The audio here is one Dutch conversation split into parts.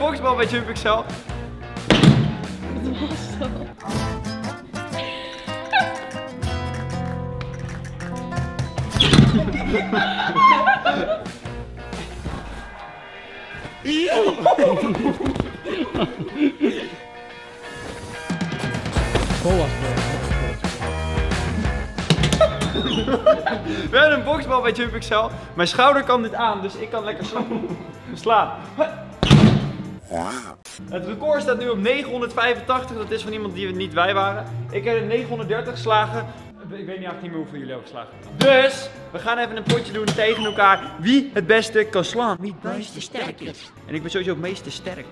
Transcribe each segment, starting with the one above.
boksbal bij Jump Excel. We hebben een boksbal bij Jump. Mijn schouder kan dit aan, dus ik kan lekker sla- slaan. Het record staat nu op 985. Dat is van iemand die niet wij waren. Ik heb er 930 geslagen. Ik weet niet echt niet meer hoeveel jullie hebben geslagen. Dus, we gaan even een potje doen tegen elkaar. Wie het beste kan slaan. Wie het meeste sterk is. En ik ben sowieso het meeste sterk.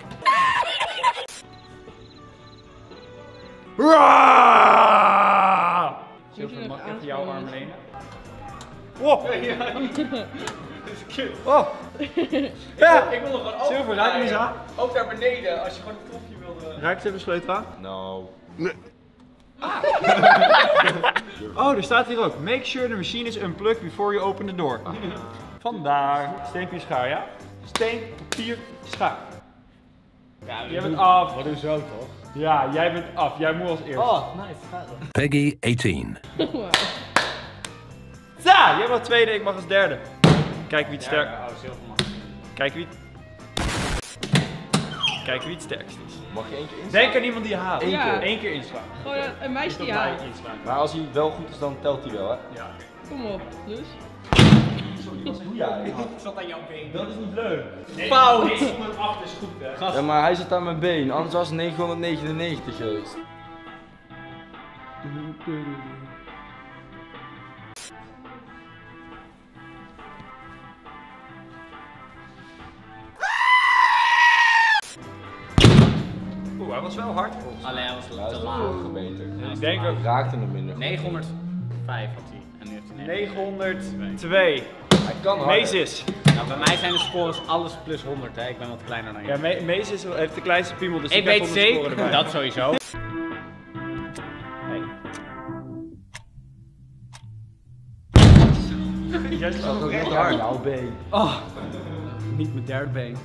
Zilver, mag ik even jouw arm lenen? Wow! Oh! Ja! Ik wil er gewoon Zilver, raak hem eens aan. Ook naar beneden, als je gewoon een knopje wilde. Raak eens even sleutel aan. Nou. Oh, er staat hier ook. Make sure the machine is unplugged before you open the door. Vandaar. Steen, papier, schaar, ja? Steen, papier, schaar. Ja, Jij bent af. We doen zo toch? Ja, jij bent af. Jij moet als eerste. Oh, nice. Peggy 18. Za! Jij mag tweede, ik mag als derde. Kijk wie het sterk. Kijk wie het... Kijk wie het sterkst is. Mag je één keer inslaan? Denk aan iemand die je haalt. Eén Ja. keer. Eén keer inslaan. Gewoon een, een meisje die haalt. Maar als hij wel goed is, dan telt hij wel, hè? Ja. Kom op, dus. Ja, Ik zat aan jouw been. Dat is niet leuk. Fout. 908 is goed, hè? ja maar hij zit aan mijn been, anders was het 999 geweest. Oeh, hij was wel hard. Alleen hij was Ja, te is laag. beter. Ik denk ook Hij raakte hem minder. 905 had hij. En nu heeft hij 902. Hij kan harder. Meesis. Nou, bij mij zijn de scores alles plus 100, hè. Ik ben wat kleiner dan Ja, jij. Me Meesis heeft de kleinste piemel, dus ik ik weet scoren zeker, erbij. dat sowieso. Jij Dat slaat is ook echt hard. Jouw been. Oh, Niet mijn derde been.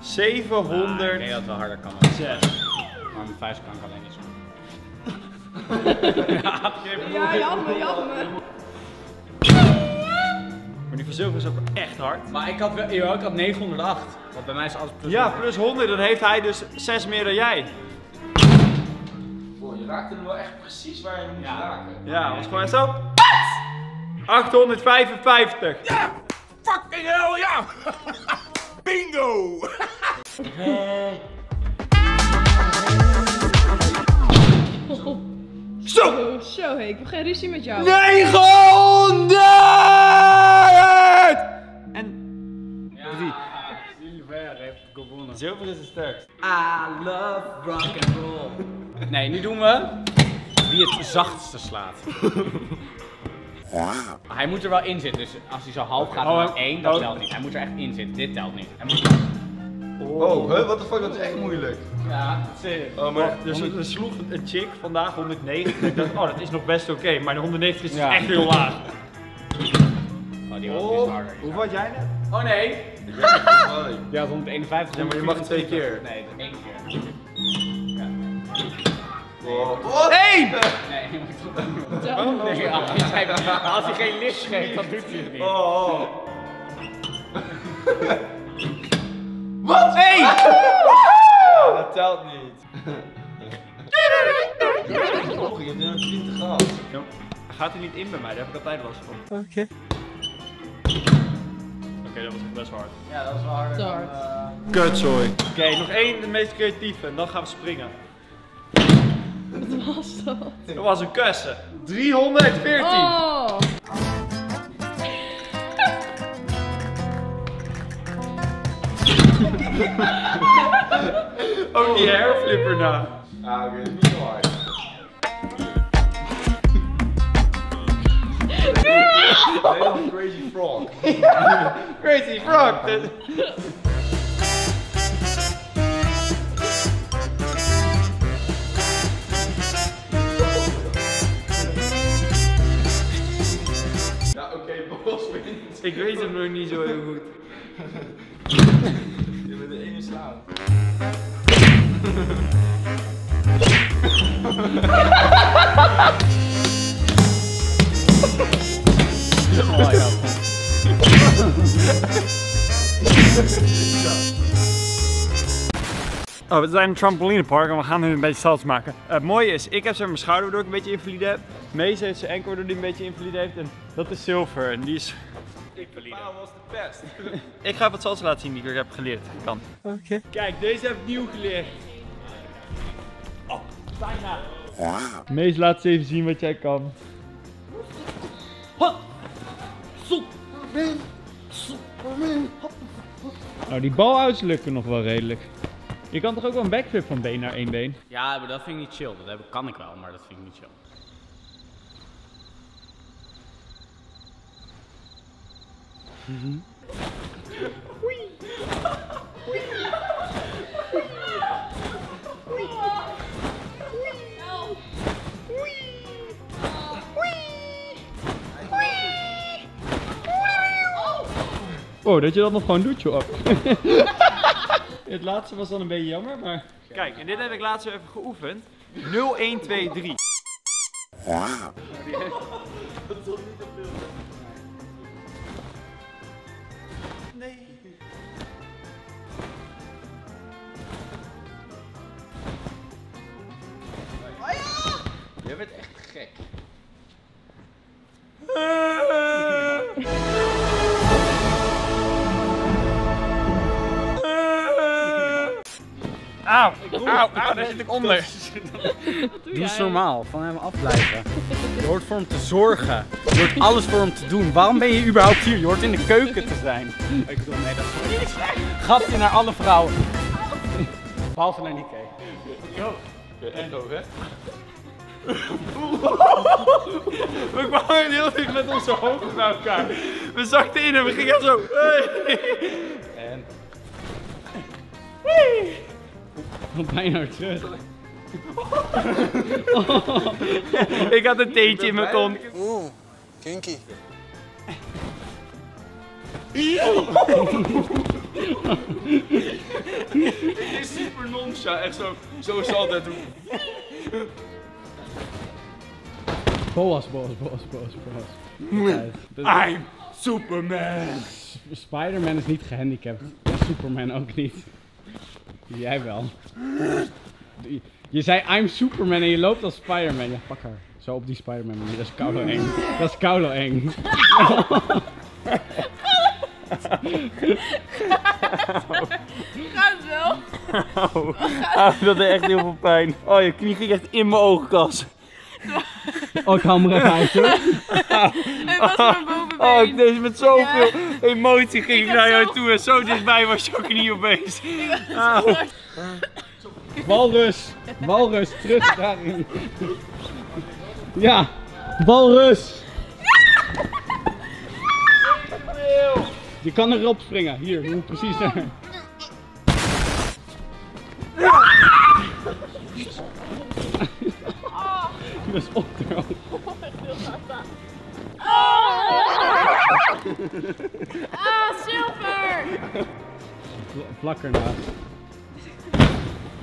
700. Ik denk dat het wel harder kan. dan. Zes. Maar mijn vuist kan ik alleen niet zo. Ja, jammer, jammer. Maar die van zilver is ook echt hard. Maar ik had, wel, ik had 908. Want bij mij is alles plus Ja, 100. plus 100, dan heeft hij dus 6 meer dan jij. Wow, je raakte hem wel echt precies waar je hem moest Ja. raken. Ja, was gewoon zo. 855. Ja! Fucking hell, ja! Bingo! Zo! Oh, zo, hé, ik wil geen ruzie met jou. 900! En drie. Silver heeft gewonnen. Zilver is het sterkst. I love rock and roll. Nee, nu doen we wie het zachtste slaat. Hij moet er wel in zitten, dus als hij zo half gaat Oh, naar hij- 1, dat oh. telt niet. Hij moet er echt in zitten, dit telt niet. Hij moet... Oh, huh, what the fuck, dat is echt moeilijk. Ja, Oh, maar dus er sloeg een chick vandaag 190. ik dacht, oh, dat is nog best oké. Maar de 190 is Ja. echt heel laag. oh, die was Oh, dus harder. hoe had jij net? Oh nee! Ja, 151. Ja, maar je mag twee keer. Nee, één keer. Wow. Wat? Eén! Nee, je moet Tel. Nee, als hij, als hij geen lift geeft, dan doet hij het niet. Oh, oh. Wat? Ja, dat telt niet. Oh, je hebt nu 20 gehad. Ja, Gaat hij niet in bij mij? Daar heb ik altijd last van. Oké. Oké, dat was best hard. Ja, dat is wel dan, hard. eh, Kutzooi. Oké, nog één, de meest creatieve. En dan gaan we springen. Wat was dat? Dat was een kussen. 314. Oh! Ook die hairflipper na. Ah, oké, niet zo hard. Helemaal crazy frog. Crazy frog. Ik weet hem nog niet zo heel goed. Met de ene slaan. Oh, we zijn in een trampolinepark en we gaan nu een beetje salto maken. het mooie is, ik heb zeg mijn schouder waardoor ik een beetje invalide heb. Mees heeft zijn enkel waardoor hij een beetje invalide heeft. En dat is zilver en die is was de pest. Ik ga wat salto laten zien die ik heb geleerd. Kan. Oké. Kijk, deze heb ik nieuw geleerd. Oh, bijna. Mees, laat eens even zien wat jij kan. Nou, die bal lukken nog wel redelijk. Je kan toch ook wel een backflip van been naar één been? Ja, maar dat vind ik niet chill. Dat kan ik wel, maar dat vind ik niet chill. Oh, dat je dat nog gewoon doet, joh. Het laatste was dan een beetje jammer, maar... Kijk, en dit heb ik laatst even geoefend. 0, 1, 2, 3. Nee. Auw, auw, auw, daar zit ik onder. Doe eens normaal, van hem afblijven. Je hoort voor hem te zorgen. Je hoort alles voor hem te doen. Waarom ben je überhaupt hier? Je hoort in de keuken te zijn. Ik bedoel, nee, dat is. Grapje naar alle vrouwen. Behalve naar Nikke. En ook, hè? We kwamen heel dicht met onze hoofden bij elkaar. We zakten in en we gingen zo. Hey. En... Bijna weer terug. Ik had een teentje in mijn kont. Oeh, kinky. Het is super noncha, echt zo. Zo is altijd doen. Boas, boas, boas, boas, boas. I'm Superman. Spider-Man is niet gehandicapt. En Superman ook niet. Jij wel. Je zei I'm Superman en je loopt als Spider-Man. Ja, pak haar. Zo op die Spider-Man manier. Dat is koude eng. Dat is koude eng. Gaat het wel? Ah, dat deed echt heel veel pijn. Oh, je knie ging echt in mijn oogkas. Oh, ik hou hem er even uit hoor. Het was mijn bovenbeen. Oh, ik deed met zoveel Ja. Emotie ging ik naar jou zo- toe en zo dichtbij was jouw knie opeens. Auw. Walrus. Walrus, terug daarin. Ja, walrus. Je kan erop springen. Hier, je moet precies daar. Dat is op er Vlak ernaast.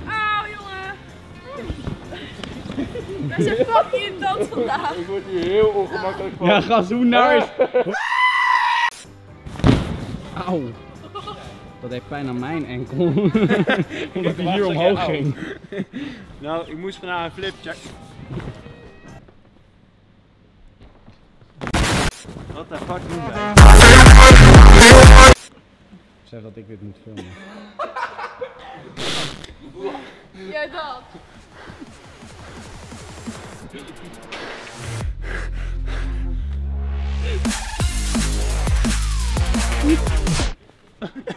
Auw, jongen! Dat is een fucking irritant vandaag. Ik word hier heel ongemakkelijk van. Ja, ga zo naar. Auw. Dat deed pijn aan mijn enkel. Omdat hij hier omhoog ging. Nou, ik moest vandaag een flipcheck. Wat de fuck doen wij? Zeg dat ik dit moet filmen. Jij dat.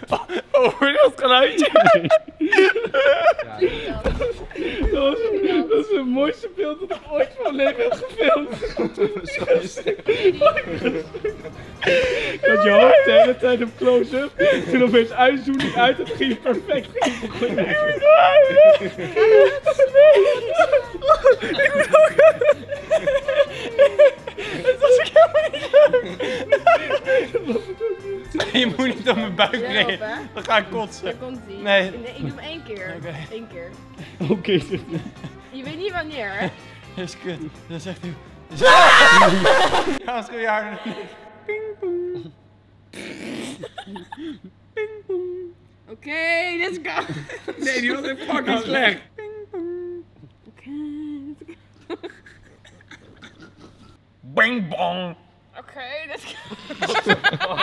Over dat geluidje. Dat is, dat is het mooiste beeld dat ik ooit van leven heb gefilmd. Dat je hoofd de hele tijd op close-up. Toen opeens uitzooming uit, het ging perfect. Ging het moet niet op mijn buik hè. Dan ga ik kotsen. Daar komt ie. Nee. Nee, ik doe hem één keer. Oké. Eén keer. Oké, Je weet niet wanneer, hè? Dat is kut. Dat is echt heel... Ja, als je harder. Oké, let's go. Nee, die was echt fucking slecht. Oké, let's go. Bing bong. Oké, let's go.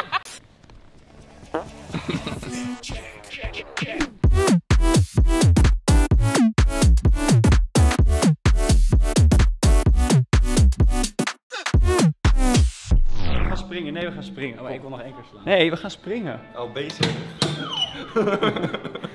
Springen. Nee, we gaan springen. Oh, ik wil nog één keer slaan. Nee, we gaan springen. Al bezig.